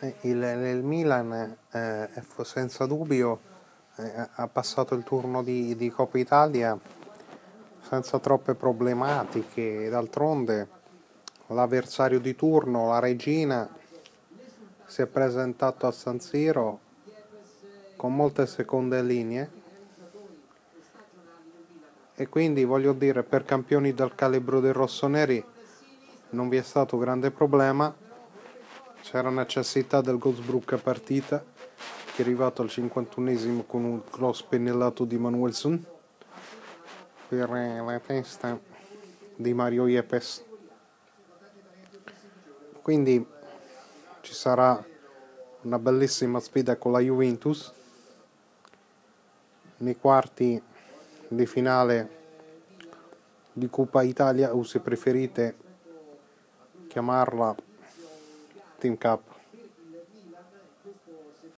Il, il Milan eh, senza dubbio eh, ha passato il turno di, di Coppa Italia senza troppe problematiche, d'altronde l'avversario di turno, la Regina, si è presentato a San Siro con molte seconde linee. E quindi voglio dire per campioni del calibro dei rossoneri non vi è stato grande problema c'era necessità del Goldsbrook a partita che è arrivato al 51esimo con un cross pennellato di Manuelson per la testa di Mario Iepes quindi ci sarà una bellissima sfida con la Juventus. Nei quarti di finale di Coppa Italia o se preferite chiamarla tem capa.